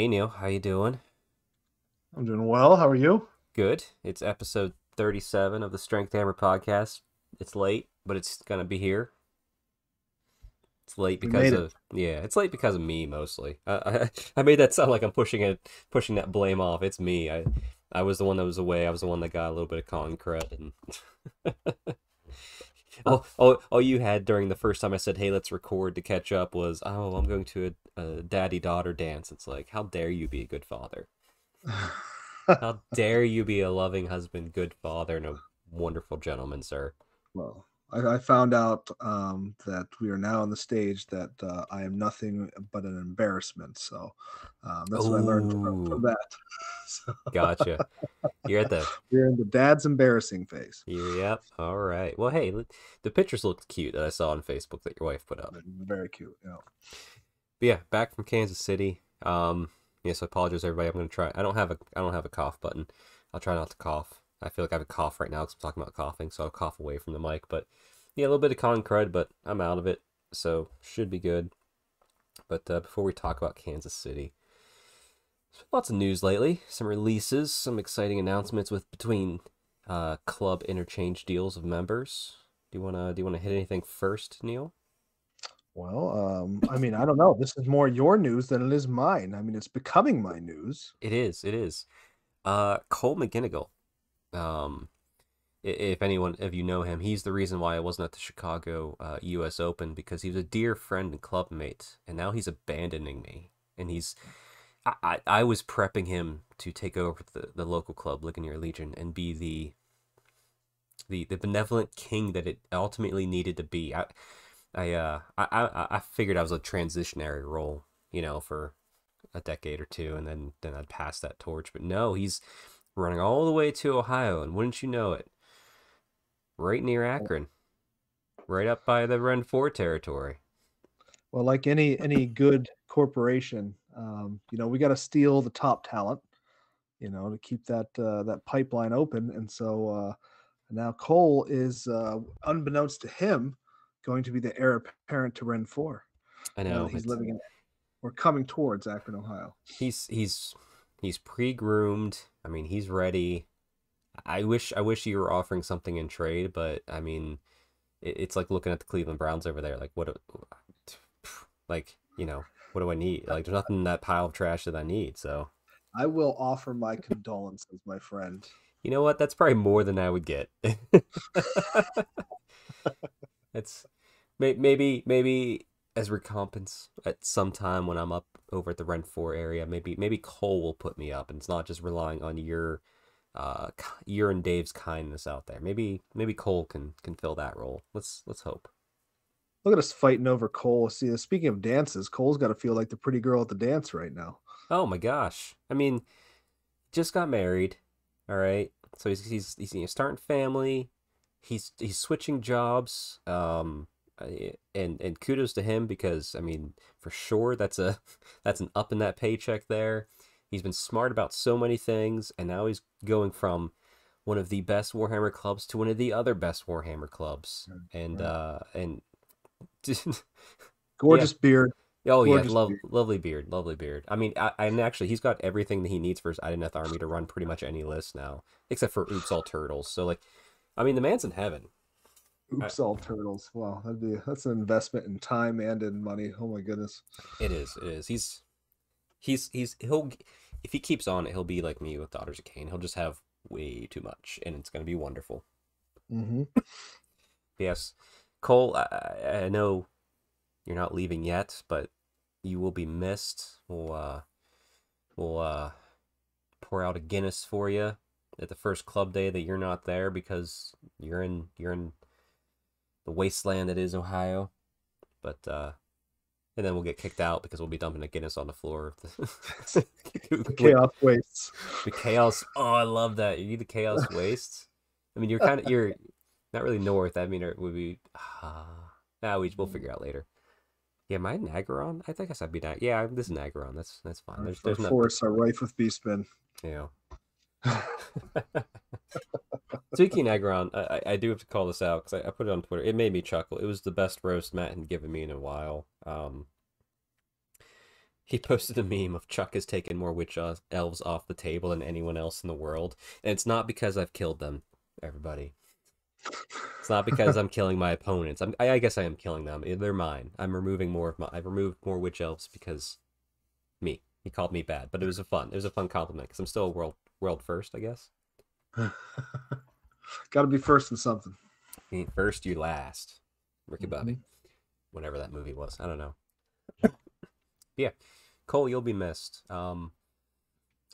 Hey Neil, how you doing? I'm doing well. How are you? Good. It's episode 37 of the Strength Hammer podcast. It's late, but it's gonna be here. It's late because made it. of yeah, it's late because of me mostly. I, I I made that sound like I'm pushing it, pushing that blame off. It's me. I I was the one that was away. I was the one that got a little bit of concrete and all, all, all you had during the first time I said, "Hey, let's record to catch up," was, "Oh, I'm going to a, a daddy-daughter dance." It's like, how dare you be a good father? How dare you be a loving husband, good father, and a wonderful gentleman, sir? well, I, I found out um, that we are now on the stage that uh, I am nothing but an embarrassment. So um, that's what I learned from, from that. So Gotcha. You're at the we're in the dad's embarrassing phase. yep. All right. Well, hey, the pictures looked cute that I saw on Facebook that your wife put up. Very cute. Yeah. But yeah, back from Kansas City. Um, yes, I apologize, everybody. I'm gonna try. I don't have a I don't have a cough button. I'll try not to cough. I feel like I have a cough right now because I'm talking about coughing, so I'll cough away from the mic. But yeah, a little bit of con crud, but I'm out of it, so should be good. But uh, before we talk about Kansas City, lots of news lately. Some releases, some exciting announcements with between uh, club interchange deals of members. Do you wanna do you wanna hit anything first, Neil? Well, um, I mean, I don't know. This is more your news than it is mine. I mean, it's becoming my news. It is. It is. Uh, Cole McGinnigal. Um, if anyone of you know him, he's the reason why I wasn't at the Chicago uh, U.S. Open because he was a dear friend and clubmate, and now he's abandoning me. And he's, I, I, I was prepping him to take over the, the local club, Ligonier Legion, and be the, the the benevolent king that it ultimately needed to be. I, I, uh, I, I, I figured I was a transitionary role, you know, for a decade or two, and then then I'd pass that torch. But no, he's running all the way to Ohio, and wouldn't you know it, right near Akron, right up by the Ren Four territory. Well, like any any good corporation, um, you know, we got to steal the top talent, you know, to keep that uh, that pipeline open. And so uh, now Cole is, uh, unbeknownst to him, going to be the heir apparent to Ren Four. I now know that he's living in. We're coming towards Akron, Ohio. he's he's he's pre-groomed. I mean, he's ready. I wish I wish you were offering something in trade, but I mean, it, it's like looking at the Cleveland Browns over there. Like, what, do- like you know, what do I need? Like, there's nothing in that pile of trash that I need. So, I will offer my condolences, my friend. you know what? That's probably more than I would get. it's maybe maybe as recompense at some time when I'm up over at the Rent Four area. Maybe maybe Cole will put me up, and it's not just relying on your uh your and Dave's kindness out there. Maybe maybe Cole can can fill that role. Let's let's hope. Look at us fighting over Cole. See, speaking of dances, Cole's got to feel like the pretty girl at the dance right now. Oh my gosh! I mean, just got married. All right, so he's he's he's know, starting family. He's he's switching jobs. Um, and and kudos to him because I mean, for sure that's a that's an up in that paycheck there. He's been smart about so many things, and now he's going from one of the best Warhammer clubs to one of the other best Warhammer clubs, and right. uh and. Gorgeous beard. Oh yeah, Gorgeous lov beard. lovely beard, lovely beard. I mean, I, and actually, he's got everything that he needs for his Idoneth army to run pretty much any list now, except for Oops All Turtles. So like, I mean, the man's in heaven. Oops, all turtles. Wow, that'd be that's an investment in time and in money. Oh my goodness. It is, it is. He's, he's, he's, he'll, if he keeps on it, he'll be like me with Daughters of Khaine. He'll just have way too much, and it's gonna be wonderful. Mm-hmm. Yes, Cole, I, I I know you're not leaving yet, but you will be missed. We'll uh, we'll uh, pour out a Guinness for you at the first club day that you're not there because you're in you're in the wasteland that is Ohio. But uh, and then we'll get kicked out because we'll be dumping a Guinness on the floor. of the Chaos wastes. the chaos. Oh, I love that. You need the chaos wastes. I mean, you're kind of you're not really north. I mean, it would be. Uh, nah, we we'll figure out later. Yeah, am I Nagaron? I think I said be Nag. Yeah, this is Nagaron. That's that's fine. There's there's no forests are rife with beastmen. know. Speaking of Nagaron, I, I I do have to call this out because I, I put it on Twitter. It made me chuckle. It was the best roast Matt had given me in a while. Um, he posted a meme of Chuck has taken more witch elves off the table than anyone else in the world, and it's not because I've killed them, everybody. It's not because I'm killing my opponents. I'm, I, I guess I am killing them. They're mine. I'm removing more of my. I've removed more witch elves because me. He called me bad, but it was a fun. It was a fun compliment because I'm still a world world first, I guess. Got to be first in something. Mean, first you last. Ricky Bobby, Mhm. whatever that movie was. I don't know. Yeah, Cole, you'll be missed. Um,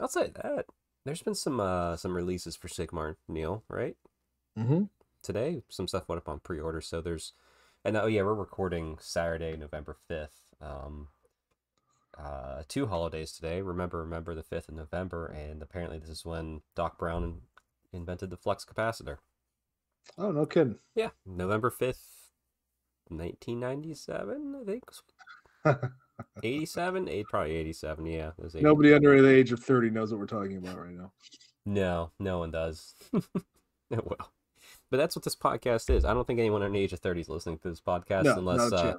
outside that, there's been some uh some releases for Sigmar Neil, right? Mm-hmm. Today, some stuff went up on pre-order, so there's, and oh yeah, we're recording Saturday, November fifth. Um, uh, two holidays today. Remember, remember the fifth of November, and apparently this is when Doc Brown invented the flux capacitor. Oh, no kidding. Yeah, November fifth, nineteen ninety-seven. I think. 87 eight probably 87 yeah it was Nobody under the age of 30 knows what we're talking about right now. no no one does well but that's what this podcast is i don't think anyone under the age of 30 is listening to this podcast No, unless uh.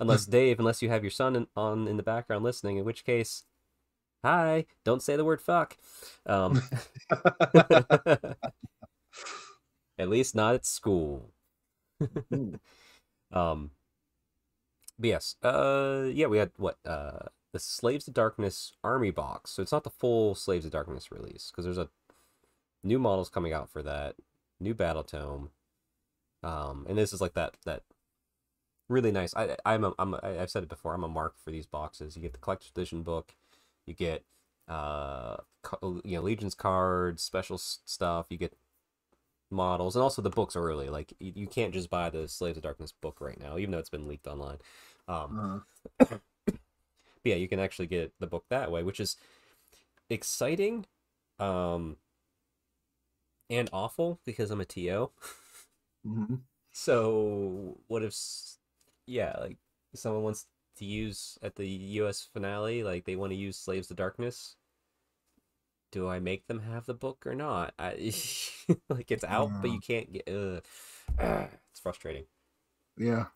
Unless dave unless you have your son in, on in the background listening in which case hi don't say the word fuck um at least not at school. Um, but yes, uh, yeah, we had what uh the Slaves of Darkness Army box. So it's not the full Slaves of Darkness release because there's a new models coming out for that, new battle tome. Um, and this is like that that really nice. I I'm a, I'm a, I've said it before. I'm a mark for these boxes. You get the collector's edition book, you get uh you know Legion's cards, special stuff. You get models and also the books are early like you, you can't just buy the slaves of darkness book right now even though it's been leaked online um Uh, but yeah you can actually get the book that way which is exciting um and awful because i'm a to mhm. so what if yeah like someone wants to use at the us finale like they want to use slaves of darkness. Do i make them have the book or not? I, like it's out but you can't get uh, it's frustrating. Yeah.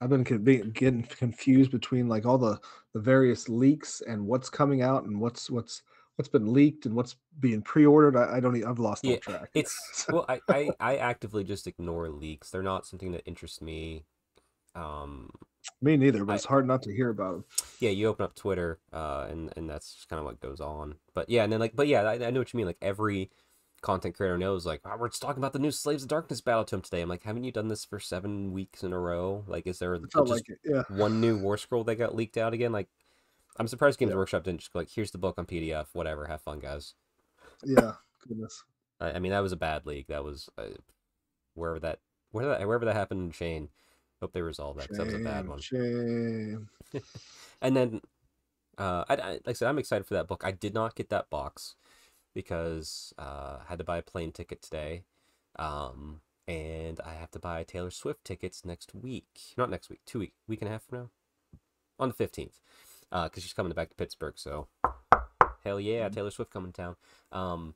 I've been con- getting confused between like all the the various leaks and what's coming out and what's what's what's been leaked and what's being pre-ordered. I, I don't. I've lost all Yeah, track. it's well I, I i actively just ignore leaks they're not something that interests me um Me neither, but I- it's hard not to hear about them. yeah you open up twitter uh and and that's just kind of what goes on but yeah and then like but yeah I, I know what you mean like every content creator knows like oh, we're just talking about the new slaves of darkness battle tome today i'm like haven't you done this for seven weeks in a row like is there just like. Yeah. one new war scroll that got leaked out again like i'm surprised games Yeah. workshop didn't just go like here's the book on pdf whatever have fun guys Yeah. Goodness. i, I mean that was a bad leak that was uh, wherever that where that wherever that happened in Shane. Hope they resolve that 'cause that was a bad one. Shame. And then, uh, I, I like I said, I'm excited for that book. I did not get that box because uh, I had to buy a plane ticket today, um, and I have to buy Taylor Swift tickets next week. Not next week, two week, week and a half from now, on the fifteenth, because she's coming back to Pittsburgh. So, hell yeah, Mhm. Taylor Swift coming to town. Um,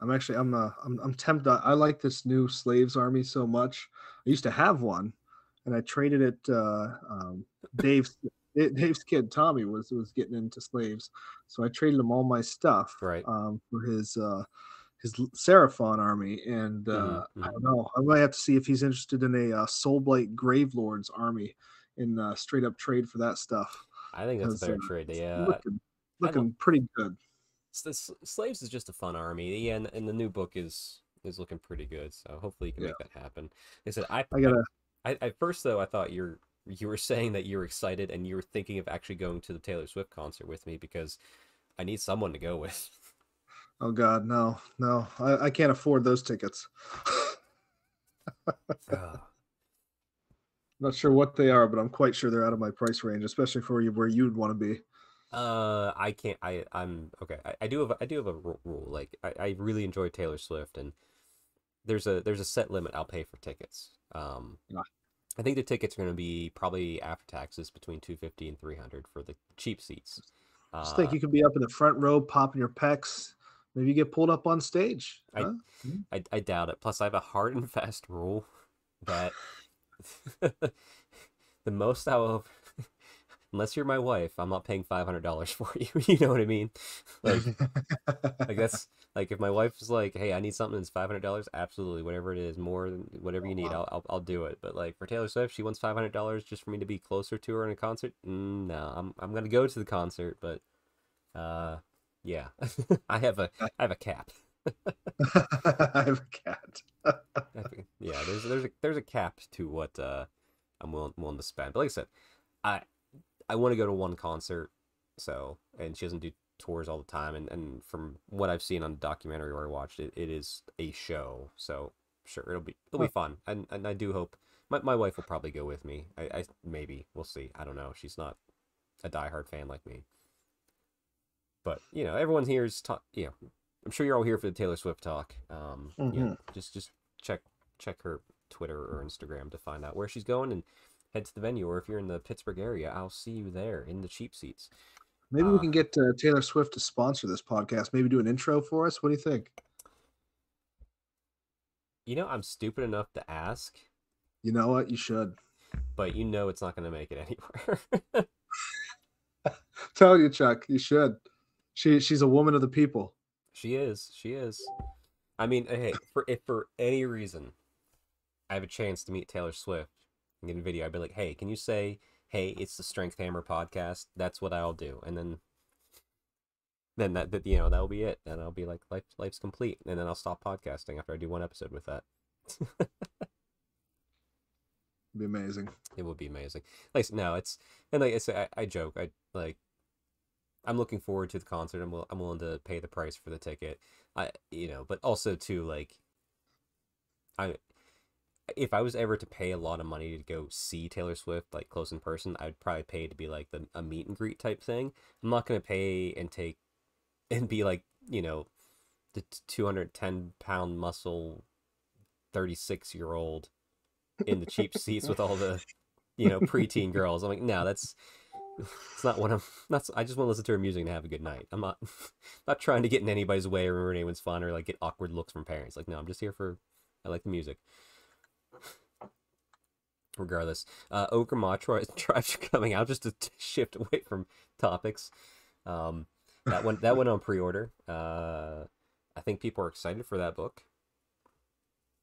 I'm actually I'm uh, I'm I'm tempted. I like this new slaves army so much. I used to have one, and I traded it. Uh, um, Dave's Dave's kid Tommy was was getting into slaves, so I traded him all my stuff Right. um, for his uh, his Seraphon army, and uh, Mhm, I don't know. I might have to see if he's interested in a uh, Soulblight Gravelords army in uh, straight up trade for that stuff. I think that's a better uh, trade. Yeah, looking, looking pretty good. The slaves is just a fun army yeah and, and the new book is is looking pretty good so hopefully you can Yeah. make that happen i said i I gotta. I, at first though i thought you're you were saying that you were excited and you were thinking of actually going to the taylor swift concert with me because i need someone to go with Oh God, no, no, I, I can't afford those tickets. Ugh. Not sure what they are, but I'm quite sure they're out of my price range, especially for you where you'd want to be. uh i can't i i'm okay i, I do have a- i do have a rule like I, I really enjoy taylor swift and there's a there's a set limit i'll pay for tickets um Yeah. i think the tickets are going to be probably after taxes between 250 and 300 for the cheap seats Just uh, think you could be up in the front row, popping your pecs. Maybe you get pulled up on stage. I- huh? I, I doubt it. Plus, I have a hard and fast rule that the most I will unless you're my wife, I'm not paying five hundred dollars for you. you know what I mean? Like, like that's like if my wife is like, "Hey, I need something that's five hundred dollars," absolutely, whatever it is, more than whatever you need, I'll, I'll I'll do it. But like for Taylor Swift, she wants five hundred dollars just for me to be closer to her in a concert. Mm, no, I'm I'm gonna go to the concert, but uh, yeah, I have a I have a cap. I have a cat. Think- yeah, there's there's a there's a cap to what uh I'm willing willing to spend. But like I said, I I want to go to one concert, so and she doesn't do tours all the time, and and from what I've seen on the documentary where I watched it, it is a show. So sure, it'll be it'll be fun, and and I do hope my my wife will probably go with me. I, I maybe we'll see. I don't know. She's not a diehard fan like me. But you know, everyone here is ta- you know, I'm sure you're all here for the Taylor Swift talk. Um, you know, just just check check her Twitter or Instagram to find out where she's going and head to the venue. Or if you're in the Pittsburgh area, I'll see you there in the cheap seats. Maybe we Uh, can get uh, Taylor Swift to sponsor this podcast. Maybe do an intro for us. What do you think? You know, I'm stupid enough to ask, You know what? You should. but you know it's not going to make it anywhere. Tell you, Chuck. You should. She she's a woman of the people. She is. She is. I mean, uh, hey, for if for any reason I have a chance to meet Taylor Swift and get a video, I'd be like, hey, can you say, hey, it's the Strength Hammer podcast? That's what I'll do. And then then that, that you know, that'll be it. Then I'll be like, life life's complete. And then I'll stop podcasting after I do one episode with that. It'd be amazing. It would be amazing. Like no, it's and like I say, I, I joke. I like. I'm looking forward to the concert. I'm will, I'm willing to pay the price for the ticket. I you know, but also too like. I, if I was ever to pay a lot of money to go see Taylor Swift like close in person, I'd probably pay to be like the a meet and greet type thing. I'm not gonna pay and take, and be like you know, the 210 pound muscle, 36 year old in the cheap seats with all the you know preteen girls. I'm like, no, that's it's not what I'm. That's I just want to listen to her music and have a good night. I'm not not trying to get in anybody's way or ruin anyone's fun or like get awkward looks from parents. Like, no, I'm just here for I like the music. Regardless, uh, Tri- Tribes are coming out just to shift away from topics. Um, that one that went on pre-order. Uh, I think people are excited for that book.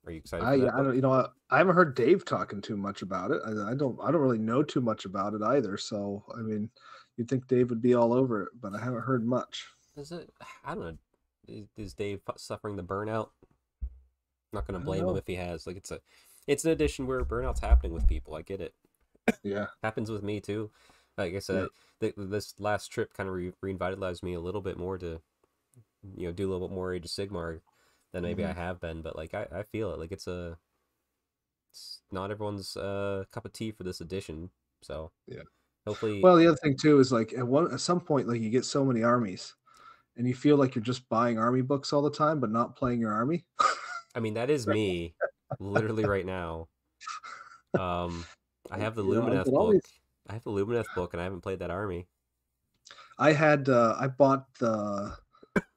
Are you excited? I I don't you know I, I haven't heard Dave talking too much about it. I, I don't I don't really know too much about it either. So I mean, you'd think Dave would be all over it, but I haven't heard much. Is it? I don't know. Is, is Dave suffering the burnout? not gonna blame him if he has. Like it's a, it's an addition where burnout's happening with people. I get it. Yeah. Happens with me too. Like I said, th- this last trip kind of re- revitalized me a little bit more to, you know, do a little bit more Age of Sigmar than maybe I Mhm. have been. But like I, I feel it. Like it's a, it's not everyone's uh cup of tea for this edition. So Yeah. hopefully. Well, the other thing too is like at one at some point, like you get so many armies, and you feel like you're just buying army books all the time, but not playing your army. I mean, that is me, literally right now. Um, I have the You Lumineth could book. always- I have the Lumineth book, and I haven't played that army. I had uh, I bought the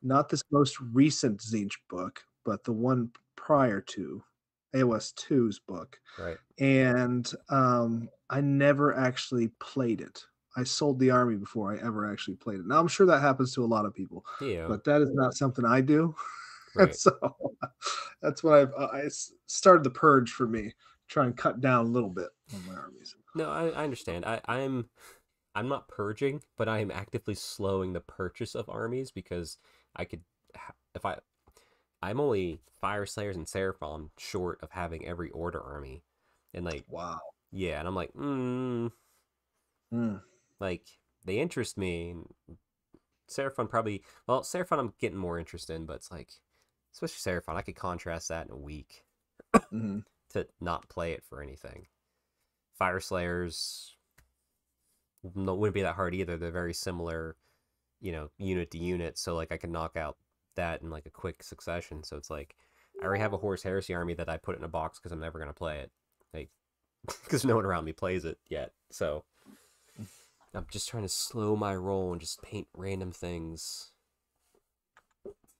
not this most recent Tzeentch book, but the one prior to AOS 2's book, Right. and um, I never actually played it. I sold the army before I ever actually played it. Now I'm sure that happens to a lot of people, Yeah. but that is not something I do. right. so that's what I've uh, I started the purge for me. Try and cut down a little bit on my armies. No, I, I understand. I, I'm I'm not purging, but I am actively slowing the purchase of armies because I could if I I'm only Fyreslayers and Seraphon short of having every order army. And like Wow. yeah, and I'm like, mm, Mm. like they interest me. Seraphon probably well, Seraphon I'm getting more interest in, but it's like especially Seraphon, I could contrast that in a week Mhm. to not play it for anything. Fyreslayers no, wouldn't be that hard either. They're very similar, you know, unit to unit. So like I can knock out that in like a quick succession. So it's like I already have a Horus Heresy army that I put in a box because I'm never gonna play it, like because no one around me plays it yet. So I'm just trying to slow my roll and just paint random things.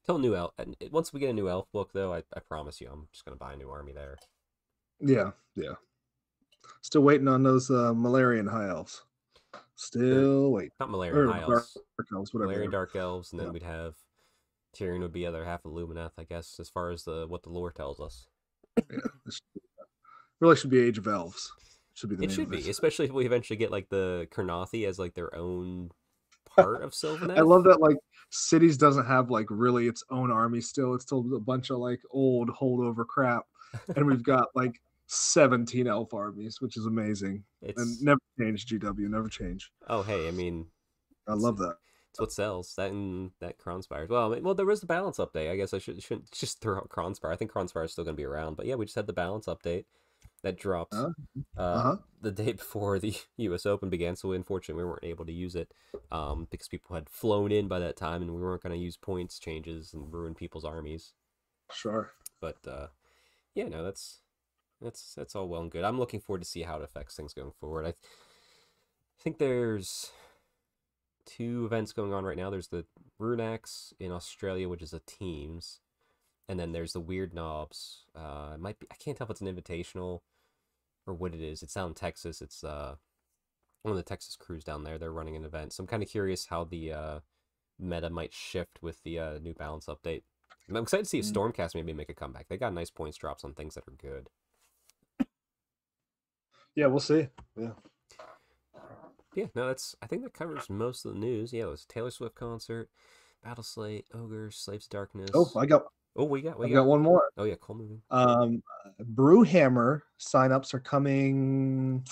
Till new elf. and Once we get a new elf book, though, I, I promise you, I'm just gonna buy a new army there. Yeah, yeah. Still waiting on those uh, Malerion high elves. Still wait. Not Malerion High Dark Elves. Elves, whatever. Malerion. Dark Elves, and then Yeah. we'd have Tyrion would be other half of Lumineth, I guess, as far as the what the lore tells us. This uh, really should be Age of Elves. Should be the It should be, it. especially if we eventually get like the Kurnothi as like their own part of Sylvaneth. I love that like cities doesn't have like really its own army still. It's still a bunch of like old holdover crap. And we've got like 17 elf armies, which is amazing. It's And never change GW, never change. oh hey, I mean I love that. it's what sells. That and that Kronspire. Well, I mean- well, there was the balance update. I guess I should shouldn't just throw out Kronspire. I think Kronspire is still going to be around, but yeah, we just had the balance update that dropped Uh, uh, Uh-huh. the day before the U.S. Open began. So unfortunately, we weren't able to use it um, because people had flown in by that time, and we weren't going to use points changes and ruin people's armies. Sure. But uh, yeah, no, that's that's that's all well and good. I'm looking forward to see how it affects things going forward. I, th- I think there's two events going on right now. There's the Runex in Australia, which is a teams, and then there's the Weird Knobs. Uh, it might be I can't tell if it's an invitational or what it is. It's down in Texas. It's uh one of the Texas crews down there. They're running an event, so I'm kind of curious how the uh, meta might shift with the uh, new balance update. I'm excited to see if Mm. Stormcast maybe make a comeback. They got nice points drops on things that are good. Yeah, we'll see. Yeah. Yeah, no, that's I think that covers most of the news. Yeah, it was Taylor Swift concert, Battle Slate, Ogre, Slaves Darkness. Oh, I got oh, we got, we got one more. Oh yeah, Cole moving. Um Brewhammer signups are coming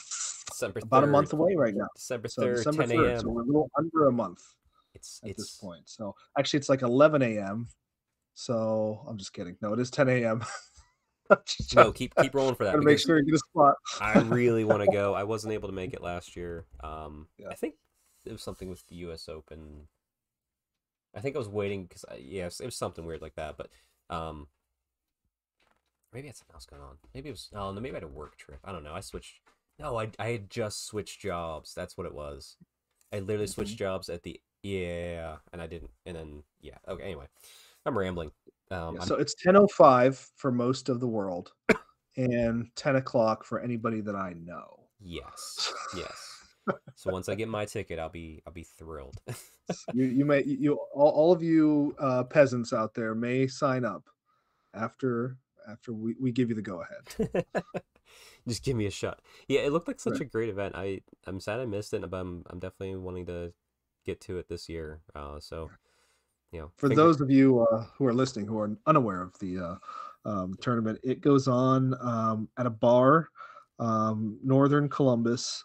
December about a month away right now. December So third, December ten 3rd. a.m. So we're a little under a month it's at it's this point. So actually it's like 11 a.m. So I'm just kidding. No, it is 10 a.m. No keep keep rolling for that. Make sure you get a spot. I really want to go. I wasn't able to make it last year. Um, Yeah. I think it was something with the U.S. Open. I think I was waiting because yes, it was something weird like that. But um, maybe I had something else going on. Maybe it was oh no, maybe I had a work trip. I don't know. I switched. No, I I had just switched jobs. That's what it was. I literally switched jobs at the yeah, and I didn't. And then yeah. Okay. Anyway, I'm rambling. Um, Yeah, so it's 10:05 for most of the world, and 10 o'clock for anybody that I know. yes, yes. So once I get my ticket, I'll be I'll be thrilled. you you may you all, all of you uh, peasants out there may sign up after after we, we give you the go ahead. Just give me a shot. Yeah, it looked like such Right. a great event. I I'm sad I missed it, but I'm I'm definitely wanting to get to it this year. Uh, so you know, For those of you uh, who are listening who are unaware of the uh, um, tournament, it goes on um, at a bar, um, northern Columbus,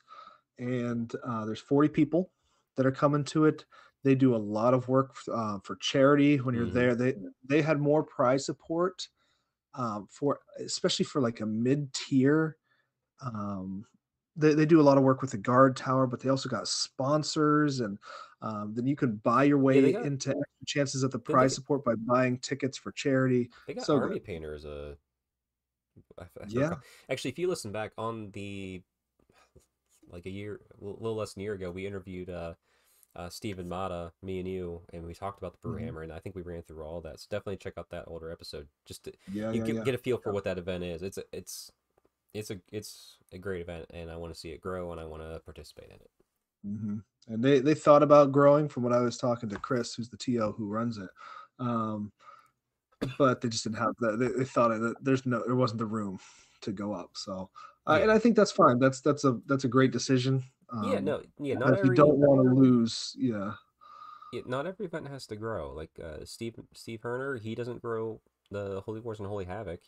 and uh, there's 40 people that are coming to it. They do a lot of work uh, for charity. When you're Mhm. there, they they had more prize support um, for especially for like a mid tier. Um, they, they do a lot of work with the guard tower, but they also got sponsors, and um, then you can buy your way they got- into extra chances at the prize support by buying tickets for charity. they got so Army good. Painter as a I- I Yeah. Actually, if you listen back on the like a year, a little less than a year ago, we interviewed uh, uh, Stephen Mata, me and you, and we talked about the. Brewhammer, and I think we ran through all that. So definitely check out that older episode just to Yeah, you yeah, get, yeah. get a feel for what that event is. It's a, it's it's a it's a great event, and I want to see it grow, and I want to participate in it. hmm And they they thought about growing from what I was talking to Chris, who's the TO who runs it. Um, but they just didn't have that They, they thought that there's no, there wasn't the room to go up. So, uh, and I think that's fine. That's that's a that's a great decision. yeah, Um, no, yeah, not if every you don't want to lose, yeah, yeah, not every event has to grow. Like uh, Steve Steve Herner, he doesn't grow the Holy Wars and Holy Havoc,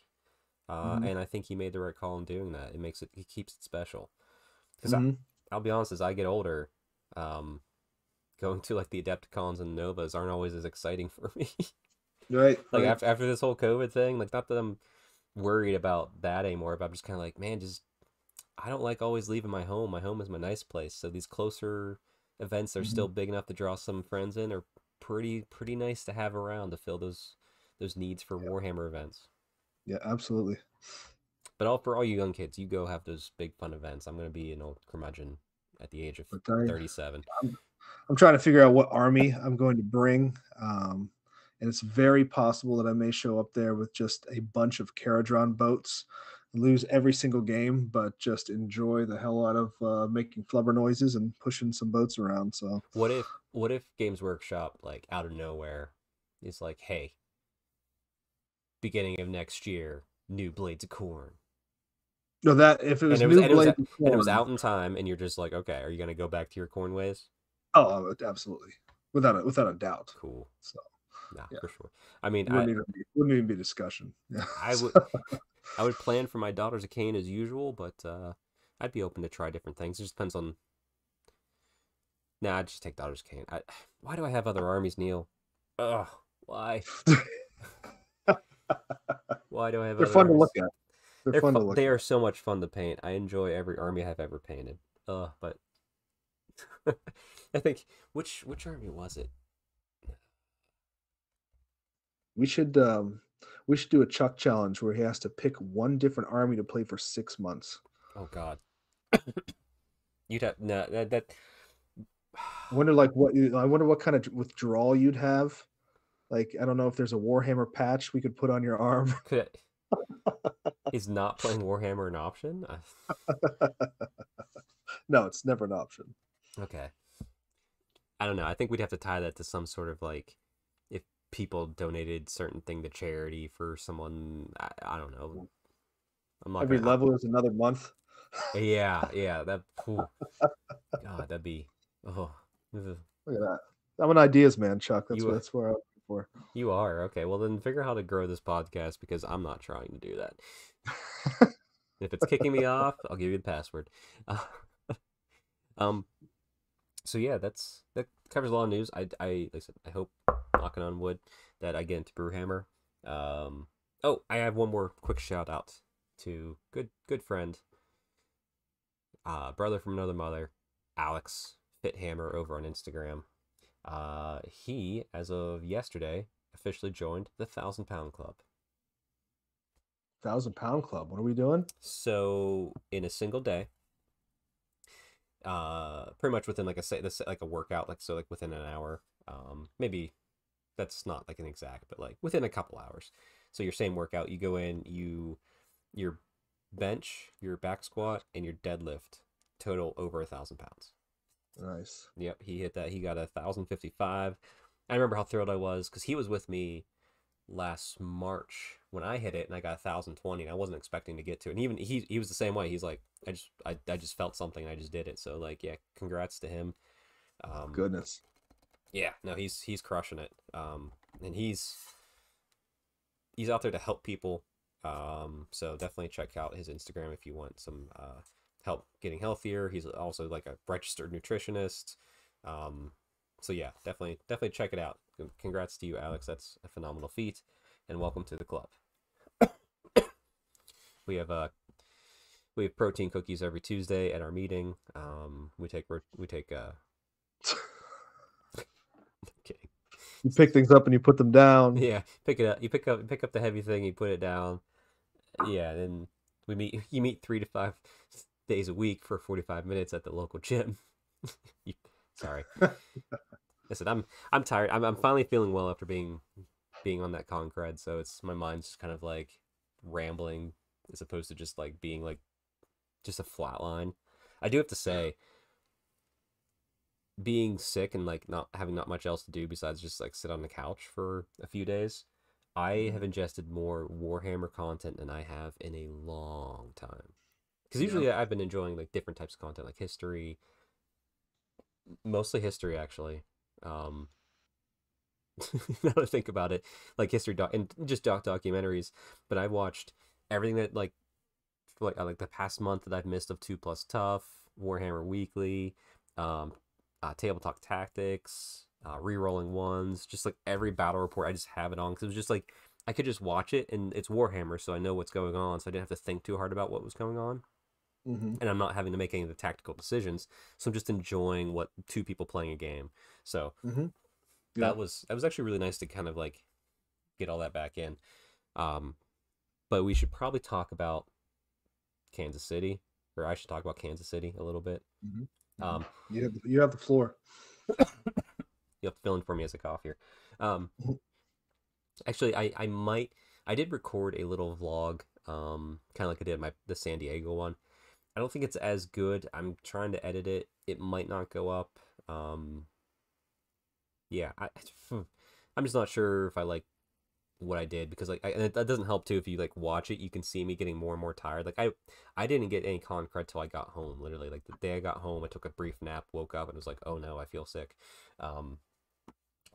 uh, Mhm. and I think he made the right call in doing that. It makes it, it keeps it special. Because Mhm. I'll be honest, as I get older, um, going to like the Adepticons and Novas aren't always as exciting for me. right. like right. after after this whole COVID thing, like not that I'm worried about that anymore, but I'm just kind of like, man, just I don't like always leaving my home. My home is my nice place. So these closer events that are Mhm. still big enough to draw some friends in are pretty pretty nice to have around to fill those those needs for Warhammer events. yeah, absolutely. But all for all you young kids, you go have those big fun events. I'm gonna be an old curmudgeon at the age of I- 37. I'm trying to figure out what army I'm going to bring. Um, and it's very possible that I may show up there with just a bunch of Kharadron boats lose every single game, but just enjoy the hell out of uh, making flubber noises and pushing some boats around. So What if what if Games Workshop like out of nowhere is like, hey, beginning of next year, new Blades of Khorne. No, that if it was And it was, new and it was, it was out in time and you're just like, okay, are you gonna go back to your Khorne ways? Oh, absolutely, without a, without a doubt. Cool. So Nah, Yeah. for sure. I mean, wouldn't I, even be, wouldn't even be discussion. Yeah. I would I would plan for my daughters a Khaine as usual, but uh, I'd be open to try different things. It just depends on. Nah, I'd just take daughters Khaine. I, why do I have other armies, Neil? Ugh, why? Why do I have? They're other fun to armies? look at. They're, They're fun to look they at. are so much fun to paint. I enjoy every army I've ever painted. Uh, but I think which which army was it? We should um, we should do a Chuck challenge where he has to pick one different army to play for six months. Oh God. You'd have no that that. I wonder like what you, I wonder what kind of withdrawal you'd have. Like I don't know if there's a Warhammer patch we could put on your arm. Could is not playing Warhammer an option? No, it's never an option. Okay. I don't know. I think we'd have to tie that to some sort of like if people donated certain thing to charity for someone. I, I don't know. I'm not Every gonna- level is another month. Uh, yeah, yeah. That. ooh. God, that'd be. Oh. Look at that. I'm an ideas man, Chuck. That's You what that's where I'm for. you are okay. Well, then figure out how to grow this podcast because I'm not trying to do that. If it's kicking me off, I'll give you the password. Um. So yeah, that's that covers a lot of news. I I like I said, I hope knocking on wood that I get into Brewhammer. Um. Oh, I have one more quick shout out to good good friend, uh, brother from another mother, Alex Fithammer over on Instagram. Uh, he, as of yesterday, officially joined the Thousand Pound Club. Thousand pound club. What are we doing? So in a single day, uh, pretty much within like a say this like a workout, like so like within an hour, um, maybe that's not like an exact, but like within a couple hours. So your same workout, you go in, you your bench, your back squat, and your deadlift total over a thousand pounds. Nice. Yep, he hit that. He got a thousand fifty five. I remember how thrilled I was because he was with me last March when I hit it, and I got a thousand twenty. And I wasn't expecting to get to it. And even he he was the same way. He's like, I just I, I just felt something. and I just did it. So like, yeah, congrats to him. Um, Goodness. yeah, no, he's he's crushing it. Um, and he's he's out there to help people. Um, so definitely check out his Instagram if you want some uh, help getting healthier. He's also like a registered nutritionist. Um, so yeah, definitely definitely check it out. Congrats to you, Alex. That's a phenomenal feat, and welcome to the club. we have uh we have protein cookies every Tuesday at our meeting. Um, we take we take uh. kidding. You pick things up and you put them down. Yeah, pick it up. You pick up pick up the heavy thing. You put it down. Yeah, then we meet. You meet three to five days a week for forty five minutes at the local gym. you, sorry. Listen, I'm I'm tired. I'm I'm finally feeling well after being being on that con crud. So it's my mind's just kind of like rambling as opposed to just like being like just a flat line. I do have to say, being sick and like not having not much else to do besides just like sit on the couch for a few days, I have mm-hmm. ingested more Warhammer content than I have in a long time. Because Yeah. usually I've been enjoying like different types of content, like history, mostly history actually. Um, now I think about it, like history doc and just doc documentaries. But I've watched everything that like like uh, like the past month that I've missed of Two Plus Tough, Warhammer Weekly, um, uh, Tabletop Tactics, uh, Rerolling Ones, just like every battle report. I just have it on because it was just like I could just watch it and it's Warhammer, so I know what's going on, so I didn't have to think too hard about what was going on hmm and I'm not having to make any of the tactical decisions. So I'm just enjoying what two people playing a game. So hmm Yeah. that was that was actually really nice to kind of like get all that back in. Um, but we should probably talk about Kansas City, or I should talk about Kansas City a little bit. Mhm. Um, You have the, you have the floor. you have to fill in for me as I cough here. Um, Mhm. actually, I I might I did record a little vlog um, kind of like I did my the San Diego one. I don't think it's as good. I'm trying to edit it. It might not go up. Um, yeah, I, I'm just not sure if I like what I did because like I, that doesn't help too if you like watch it you can see me getting more and more tired like I I didn't get any con crud till I got home literally like the day I got home I took a brief nap woke up and was like oh no I feel sick um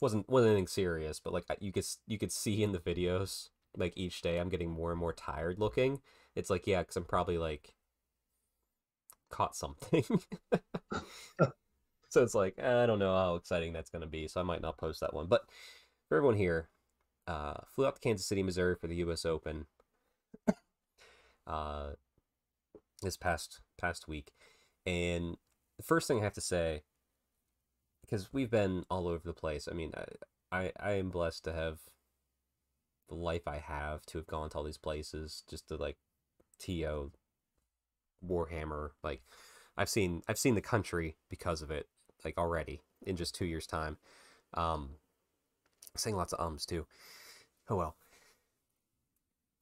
wasn't wasn't anything serious but like you could you could see in the videos like each day I'm getting more and more tired looking it's like yeah because I'm probably like caught something so it's like I don't know how exciting that's gonna be so I might not post that one but for everyone here uh, flew out to Kansas City, Missouri for the U.S. Open uh, this past past week, and the first thing I have to say, because we've been all over the place. I mean, I, I I am blessed to have the life I have to have gone to all these places just to like to Warhammer. Like, I've seen I've seen the country because of it. Like already in just two years time. Um, saying lots of ums too. Oh well.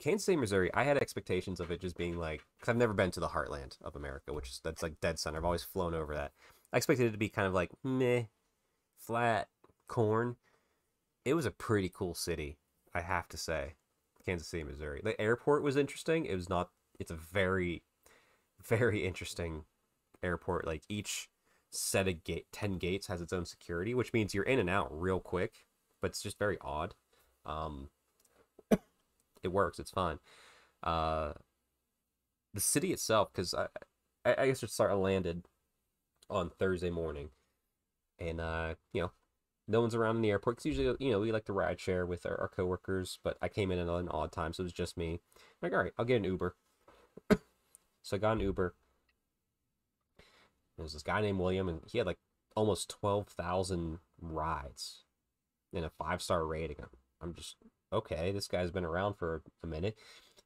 Kansas City, Missouri, I had expectations of it just being like, because I've never been to the heartland of America, which is that's like dead center. I've always flown over that. I expected it to be kind of like meh, flat, corn. It was a pretty cool city, I have to say. Kansas City, Missouri. The airport was interesting. It was not. It's a very, very interesting airport. Like each set of gate, ten gates has its own security, which means you're in and out real quick. But it's just very odd. Um, it works. It's fine. Uh, the city itself, because I, I, I guess just I landed on Thursday morning, and uh, you know, no one's around in the airport because usually you know we like to ride share with our, our coworkers, but I came in at an odd time, so it was just me. I'm like, all right, I'll get an Uber. So I got an Uber. There's this guy named William, and he had like almost twelve thousand rides and a five star rating. I'm just okay, this guy's been around for a minute.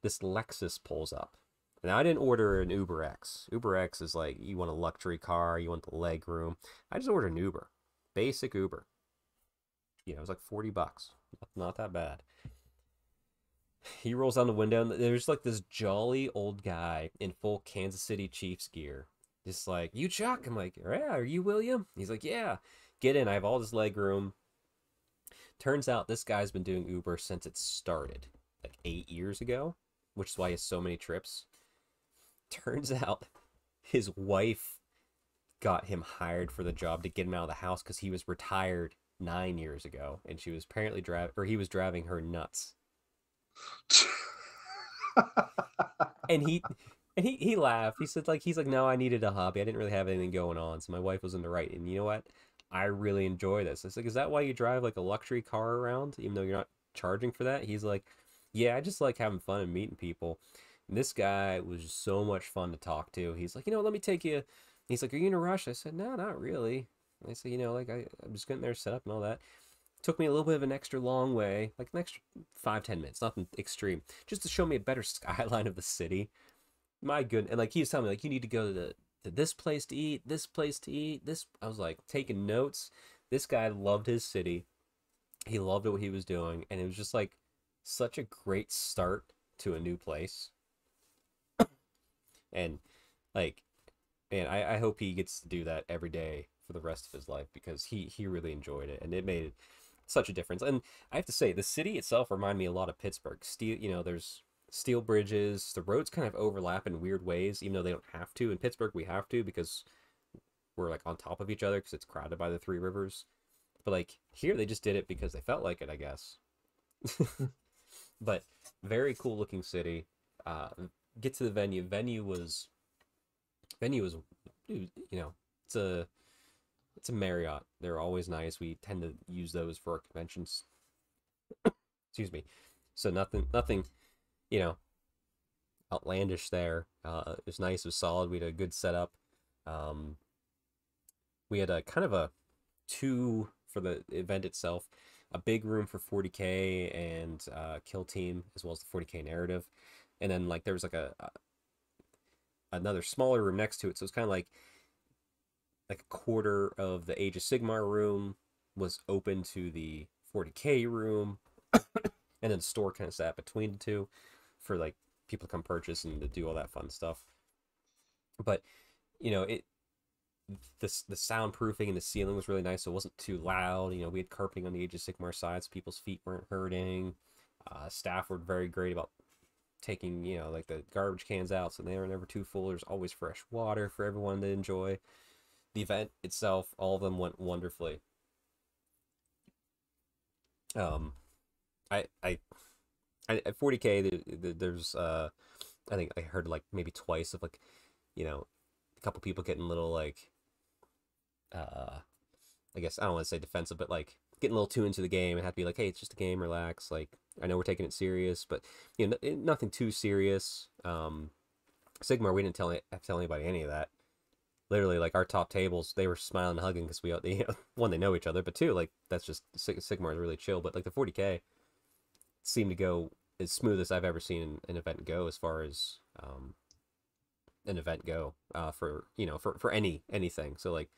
This Lexus pulls up. Now I didn't order an Uber X. Uber X is like you want a luxury car, you want the leg room. I just ordered an Uber, basic Uber. You know, it was like forty bucks. Not that bad. He rolls down the window, and there's like this jolly old guy in full Kansas City Chiefs gear. Just like, you Chuck? I'm like, yeah, are you William? He's like, yeah. Get in. I have all this leg room. Turns out this guy's been doing Uber since it started, like eight years ago, which is why he has so many trips. Turns out his wife got him hired for the job to get him out of the house because he was retired nine years ago, and she was apparently driving, or he was driving her nuts. And he and he, he laughed. He said like he's like, no, I needed a hobby. I didn't really have anything going on, so my wife was in the right. And you know what? I really enjoy this. It's like, is that why you drive like a luxury car around, even though you're not charging for that? He's like, yeah, I just like having fun and meeting people. And this guy was so much fun to talk to. He's like, you know, let me take you. He's like, are you in a rush? I said, no, not really. And I said, you know, like I, I'm just getting there set up and all that. Took me a little bit of an extra long way, like an extra five, ten minutes, nothing extreme, just to show me a better skyline of the city. My goodness. and like he was telling me, like you need to go to the to this place to eat, this place to eat, this. I was like taking notes. This guy loved his city. He loved what he was doing, and it was just like such a great start to a new place. and like, man, I, I hope he gets to do that every day for the rest of his life because he he really enjoyed it, and it made such a difference. And I have to say, the city itself reminded me a lot of Pittsburgh. Steel, you know, there's steel bridges. The roads kind of overlap in weird ways, even though they don't have to. In Pittsburgh, we have to because we're like on top of each other because it's crowded by the three rivers. But like here, they just did it because they felt like it, I guess. but very cool looking city. Uh, get to the venue. Venue was venue was you know it's a it's a Marriott. They're always nice. We tend to use those for our conventions. Excuse me. So nothing nothing you know, outlandish there. Uh, it was nice. It was solid. We had a good setup. Um, we had a kind of a two for the event itself, a big room for 40k and uh, kill team as well as the 40k narrative, and then like there was like a, a another smaller room next to it. So it's kind of like like a quarter of the Age of Sigmar room was open to the 40k room, and then the store kind of sat between the two for like people to come purchase and to do all that fun stuff. But you know, it the the soundproofing and the ceiling was really nice. So it wasn't too loud. You know, we had carpeting on the Age of Sigmar side, so people's feet weren't hurting. Uh, staff were very great about taking you know like the garbage cans out, so they were never too full. There's always fresh water for everyone to enjoy. The event itself, all of them went wonderfully. Um, I I, at 40k there's uh, I think I heard like maybe twice of like, you know, a couple people getting a little like uh, I guess I don't want to say defensive, but like getting a little too into the game and have to be like, hey, it's just a game, relax. Like I know we're taking it serious, but you know, nothing too serious. Um, Sigmar, we didn't tell tell anybody any of that. Literally, like our top tables, they were smiling and hugging because we, you know, one they know each other, but two, like that's just Sigmar is really chill. But like the 40k seemed to go as smooth as I've ever seen an event go as far as um, an event go uh, for you know for for any anything. So like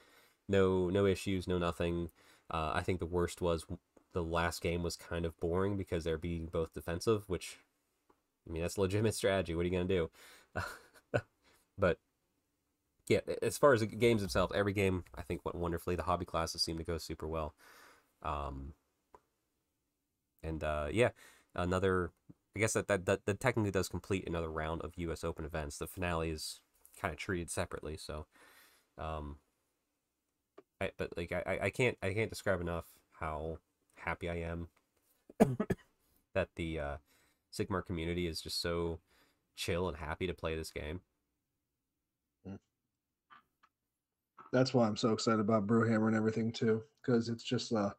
no no issues, no nothing. Uh, I think the worst was the last game was kind of boring because they're being both defensive, which I mean that's legitimate strategy. What are you gonna do? but yeah, as far as the games themselves, every game I think went wonderfully. The hobby classes seem to go super well. Um, and uh, yeah, another. I guess that, that that that technically does complete another round of U.S. Open events. The finale is kind of treated separately, so um, I, but like I, I can't I can't describe enough how happy I am that the uh, Sigmar community is just so chill and happy to play this game. Mm. That's why I'm so excited about Brewhammer and everything too, because it's just uh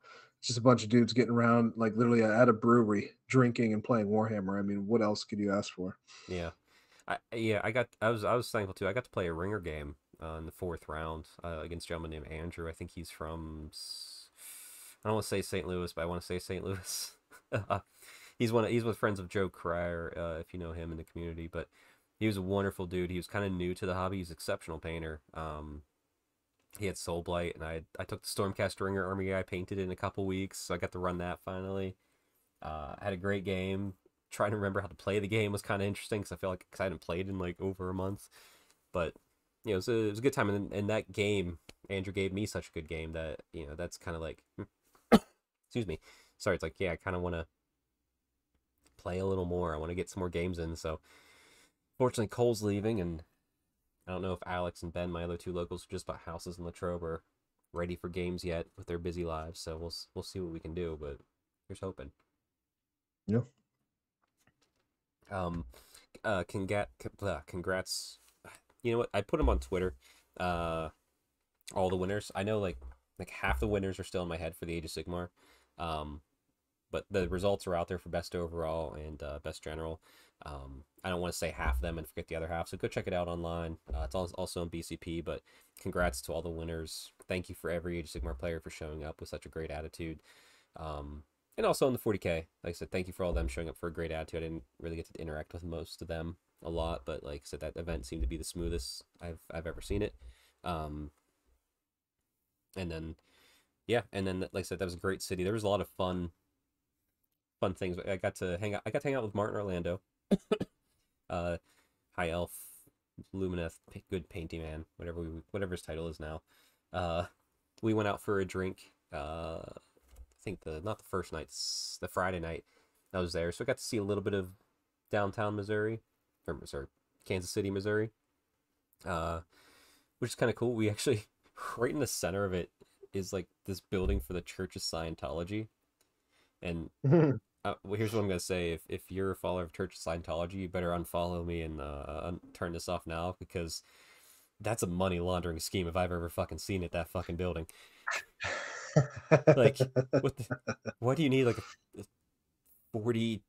just a bunch of dudes getting around like literally at a brewery drinking and playing Warhammer. I mean, what else could you ask for? Yeah. I yeah, I got I was I was thankful too. I got to play a ringer game uh, in the fourth round uh, against a gentleman named Andrew. I think he's from I don't want to say St. Louis, but I want to say St. Louis. he's one. Of, he's with friends of Joe Cryer, uh, if you know him in the community. But he was a wonderful dude. He was kind of new to the hobby. He's exceptional painter. Um, he had Soulblight, and I I took the Stormcast Ringer army. I painted in a couple weeks, so I got to run that finally. Uh, had a great game. Trying to remember how to play the game was kind of interesting because I feel like cause I hadn't played in like over a month. But you know, it was a, it was a good time. And in that game, Andrew gave me such a good game that you know that's kind of like, excuse me, sorry. It's like yeah, I kind of want to play a little more. I want to get some more games in. So, fortunately, Cole's leaving, and I don't know if Alex and Ben, my other two locals, who just bought houses in Latrobe, are ready for games yet with their busy lives. So we'll we'll see what we can do. But here's hoping. Yeah. Um, uh, congrats, congrats you know what? I put them on Twitter. Uh, all the winners. I know like like half the winners are still in my head for the Age of Sigmar. Um, but the results are out there for best overall and uh, best general. Um, I don't want to say half of them and forget the other half, so go check it out online. Uh, it's also on BCP, but congrats to all the winners. Thank you for every Age of Sigmar player for showing up with such a great attitude. Um, and also on the 40k, like I said, thank you for all them showing up for a great attitude. I didn't really get to interact with most of them a lot, but like I said, that event seemed to be the smoothest I've I've ever seen it. Um, and then, yeah, and then like I said, that was a great city. There was a lot of fun, fun things. I got to hang out. I got to hang out with Martin Orlando, uh, High Elf, Lumineth, good painting man, whatever we, whatever his title is now. Uh, we went out for a drink. Uh, I think the not the first night, the Friday night. I was there, so I got to see a little bit of downtown Missouri or sorry, Kansas City, Missouri. Uh, which is kind of cool. We actually, right in the center of it, is like this building for the Church of Scientology. And uh, well, here's what I'm gonna say: if if you're a follower of Church of Scientology, you better unfollow me and uh, turn this off now because that's a money laundering scheme if I've ever fucking seen it. That fucking building. like, what? The, what do you need? Like a forty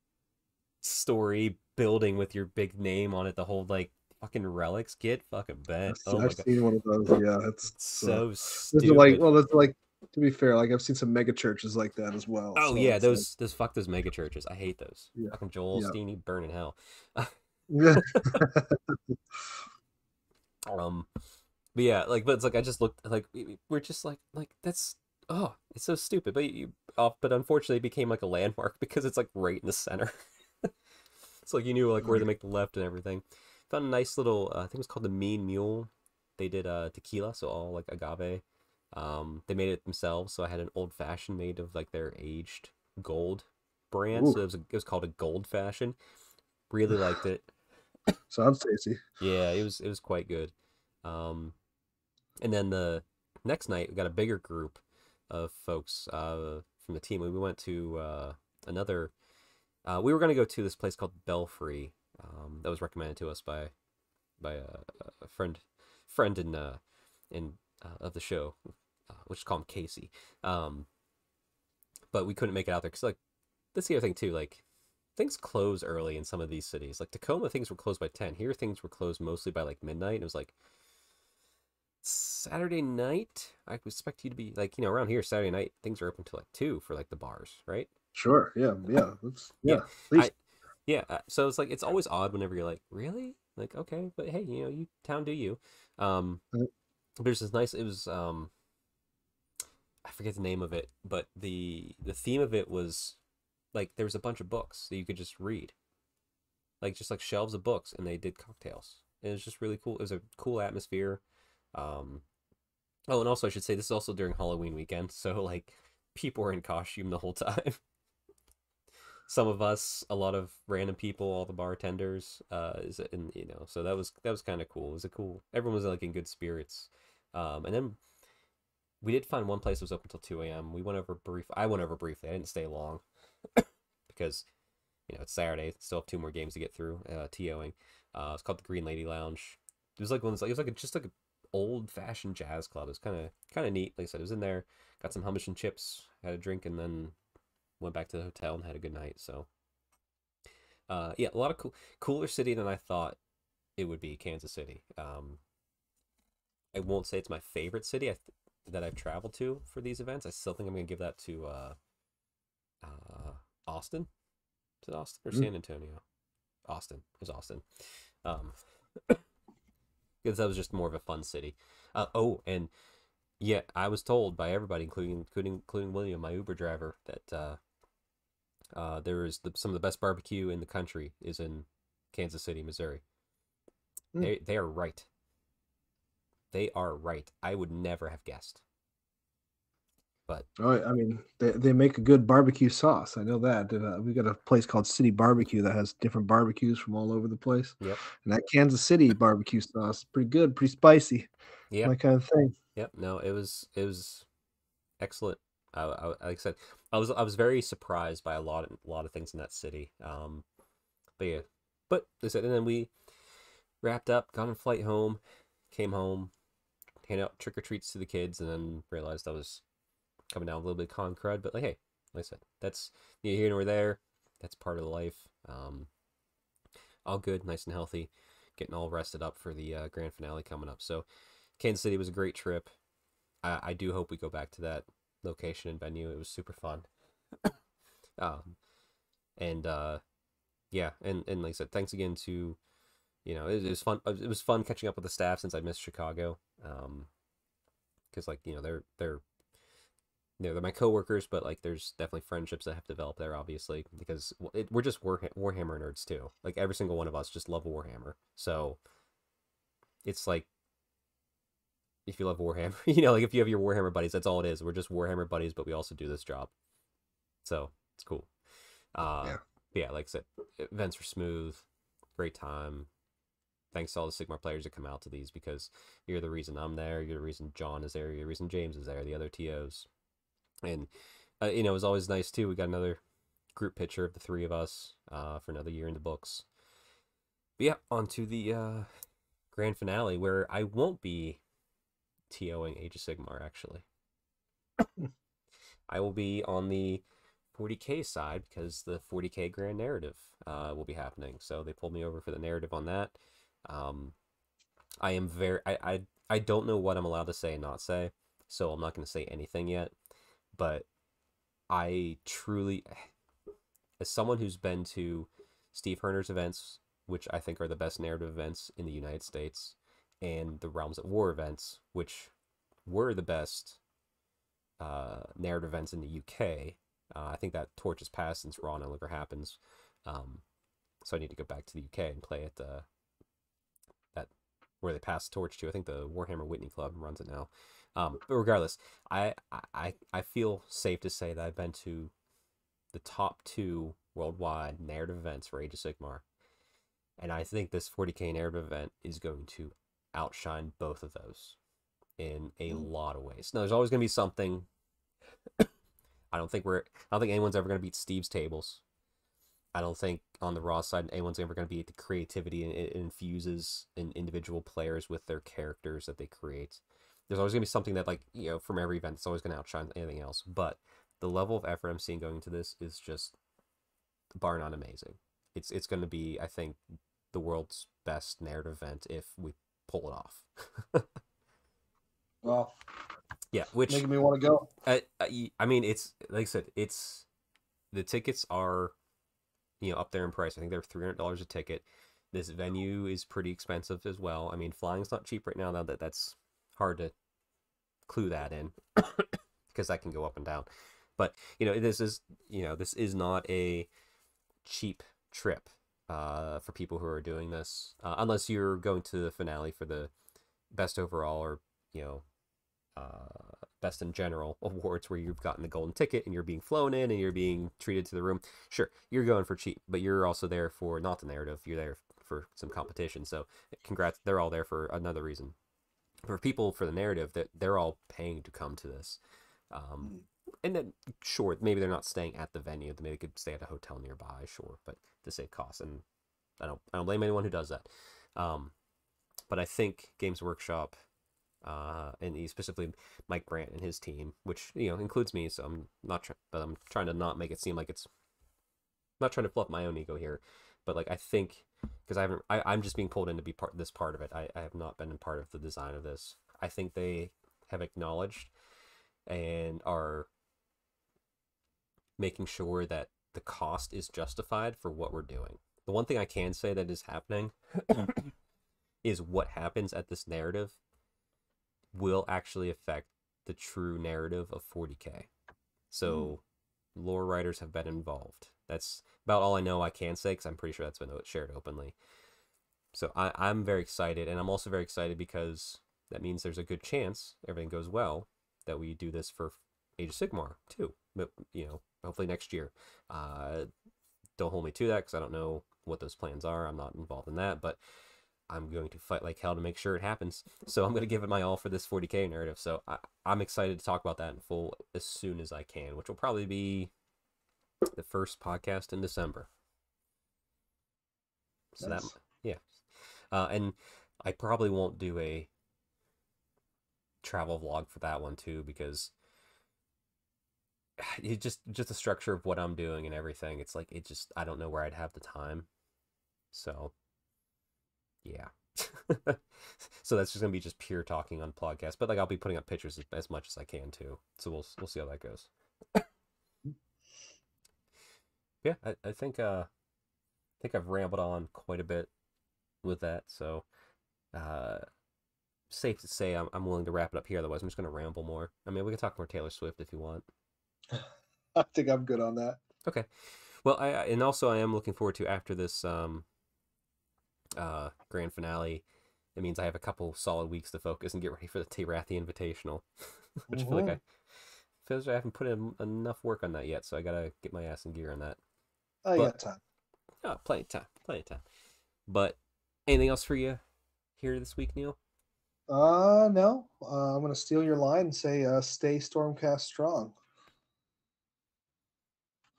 story building with your big name on it the whole like fucking relics get fucking bent. Oh I've seen one of those. Yeah, it's, so uh, stupid. like well, it's like to be fair, like I've seen some mega churches like that as well. Oh so yeah, those like... those fuck those mega churches. I hate those. Yeah. Fucking Joel yeah. Steeny burn in hell. yeah. um, but yeah, like, but it's like I just looked like we're just like like that's oh, it's so stupid. But you, oh, but unfortunately, it became like a landmark because it's like right in the center. it's like you knew like where to make the left and everything. Found a nice little, uh, I think it was called the Mean Mule. They did uh, tequila, so all like agave. Um, they made it themselves, so I had an old fashioned made of like their aged gold brand. Ooh. So it was, it was called a gold fashion. Really liked it. Sounds tasty. Yeah, it was it was quite good. Um, and then the next night we got a bigger group of folks uh, from the team. We went to uh, another. Uh, we were going to go to this place called Belfry um, that was recommended to us by by a, a friend friend in uh, in uh, of the show, uh, which is called Casey. Um, but we couldn't make it out there because like that's the other thing too. Like things close early in some of these cities. Like Tacoma, things were closed by ten. Here, things were closed mostly by like midnight. And It was like Saturday night. I expect you to be like you know around here Saturday night. Things are open till like two for like the bars, right? Sure. Yeah. Yeah. Yeah. Yeah, least Yeah. uh, So it's like it's always odd whenever you're like, really? Like okay, but hey, you know, you town do you. Um. There's this nice. It was um, I forget the name of it, but the the theme of it was like there was a bunch of books that you could just read, like just like shelves of books, and they did cocktails. And it was just really cool. It was a cool atmosphere. Um, oh, and also I should say this is also during Halloween weekend, so like people were in costume the whole time. Some of us, a lot of random people, all the bartenders, uh, is and you know, so that was that was kind of cool. It was a cool. Everyone was like in good spirits. Um, and then we did find one place that was open until 2 a.m. We went over brief. I went over briefly. I didn't stay long because you know it's Saturday. Still have two more games to get through. Uh, TOing. Uh, it's called the Green Lady Lounge. It was like one. It was like a, just like an old fashioned jazz club. It was kind of kind of neat. Like I said, it was in there. Got some hummus and chips. Had a drink and then went back to the hotel and had a good night. So, uh, yeah, a lot of cool, cooler city than I thought it would be. Kansas City. Um, I won't say it's my favorite city I th- that I've traveled to for these events. I still think I'm gonna give that to uh, uh, Austin. Is it Austin or Mm. San Antonio? Austin. It was Austin. Um, because that was just more of a fun city. Uh, oh, and yeah, I was told by everybody, including including including William, my Uber driver, that uh, uh, there is the, some of the best barbecue in the country is in Kansas City, Missouri. Mm. They they are right. They are right. I would never have guessed. But Oh, I mean, they, they make a good barbecue sauce. I know that. Uh, we got a place called City Barbecue that has different barbecues from all over the place. Yep. And that Kansas City barbecue sauce, pretty good, pretty spicy. yeah, My kind of thing. Yep. No, it was it was excellent. I, I, like I said, I was I was very surprised by a lot of a lot of things in that city. Um, but yeah, but they said, and then we wrapped up, got on a flight home, came home, handed out trick or treats to the kids, and then realized I was coming down a little bit con crud. But like, hey, like I said, that's neither here nor there. That's part of the life. Um, all good, nice and healthy, getting all rested up for the uh, grand finale coming up. So. Kansas City was a great trip. I, I do hope we go back to that location and venue. It was super fun. um, and uh, yeah, and and like I said, thanks again to, you know, it, it was fun. It was fun catching up with the staff since I missed Chicago. Um, because like you know they're they're you know, they're my coworkers, but like there's definitely friendships that have developed there, obviously, because it, we're just War, Warhammer nerds too. Like every single one of us just love Warhammer. So it's like if you love Warhammer, you know, like if you have your Warhammer buddies, that's all it is. We're just Warhammer buddies, but we also do this job. So it's cool. Uh, Yeah. yeah, like I said, events were smooth, great time. Thanks to all the Sigmar players that come out to these because you're the reason I'm there. You're the reason John is there. You're the reason James is there. The other TOs, and uh, you know, it was always nice too. We got another group picture of the three of us uh, for another year in the books. But yeah, on to the uh, grand finale where I won't be TOing Age of Sigmar actually. I will be on the 40k side because the 40k grand narrative uh, will be happening. So they pulled me over for the narrative on that. Um, I am very I, I I don't know what I'm allowed to say and not say, so I'm not going to say anything yet. But I truly, as someone who's been to Steve Herner's events, which I think are the best narrative events in the United States, and the Realms at War events, which were the best uh, narrative events in the UK. Uh, I think that torch has passed since Raw no longer happens. Um, so I need to go back to the UK and play at that where they pass the torch to. I think the Warhammer Whitney Club runs it now. Um, but regardless, I, I I feel safe to say that I've been to the top two worldwide narrative events for Age of Sigmar, and I think this 40k narrative event is going to outshine both of those in a mm. lot of ways. Now, there's always going to be something. I don't think we're. I don't think anyone's ever going to beat Steve's tables. I don't think on the raw side anyone's ever going to beat the creativity and it infuses in individual players with their characters that they create. There's always going to be something that, like you know, from every event, it's always going to outshine anything else. But the level of effort I'm seeing going into this is just bar none amazing. It's it's going to be, I think, the world's best narrative event if we pull it off. well, yeah, which making me want to go. I, I, I mean, it's like I said, it's the tickets are, you know, up there in price. I think they're three hundred dollars a ticket. This venue is pretty expensive as well. I mean, flying's not cheap right now. Now that that's hard to clue that in because that can go up and down. But you know, this is you know this is not a cheap trip uh, for people who are doing this, uh, unless you're going to the finale for the best overall or you know uh, best in general awards where you've gotten the golden ticket and you're being flown in and you're being treated to the room. Sure, you're going for cheap, but you're also there for not the narrative. You're there for some competition. So congrats, they're all there for another reason. For people for the narrative, that they're all paying to come to this. Um, hmm and then sure, maybe they're not staying at the venue. Maybe they could stay at a hotel nearby, sure, but to save costs. And I don't, I don't blame anyone who does that. Um, but I think Games Workshop, uh, and specifically Mike Brandt and his team, which you know includes me, so I'm not, trying, but I'm trying to not make it seem like it's. I'm not trying to fluff my own ego here, but like I think because I haven't, I, I'm just being pulled in to be part this part of it. I, I have not been a part of the design of this. I think they have acknowledged and are making sure that the cost is justified for what we're doing. The one thing I can say that is happening is what happens at this narrative will actually affect the true narrative of 40k. So, mm. lore writers have been involved. That's about all I know I can say because I'm pretty sure that's been shared openly. So, I, I'm very excited, and I'm also very excited because that means there's a good chance everything goes well that we do this for Age of Sigmar too. But you know, hopefully next year. Uh, don't hold me to that because I don't know what those plans are. I'm not involved in that, but I'm going to fight like hell to make sure it happens. So I'm going to give it my all for this 40k narrative. So I, am excited to talk about that in full as soon as I can, which will probably be the first podcast in December. So nice. that, yeah. Uh, and I probably won't do a travel vlog for that one too because it just just the structure of what I'm doing and everything. It's like it just I don't know where I'd have the time. So yeah. so that's just gonna be just pure talking on podcast. But like I'll be putting up pictures as, as much as I can too. So we'll we'll see how that goes. yeah, I, I think uh I think I've rambled on quite a bit with that. So uh safe to say I'm, I'm willing to wrap it up here. Otherwise, I'm just going to ramble more. I mean, we can talk more Taylor Swift if you want. I think I'm good on that. Okay. Well, I and also I am looking forward to after this um, uh, grand finale. It means I have a couple solid weeks to focus and get ready for the Teyrathi Invitational, which mm-hmm. I feel like I feels like I haven't put in enough work on that yet. So I gotta get my ass in gear on that. Oh, you got time. Oh, plenty of time. Plenty of time. But anything else for you here this week, Neil? Uh, no. Uh, I'm to steal your line and say, uh, stay Stormcast strong.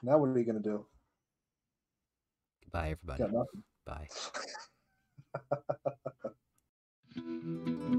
Now, what are you going to do? Bye, everybody. Bye thank you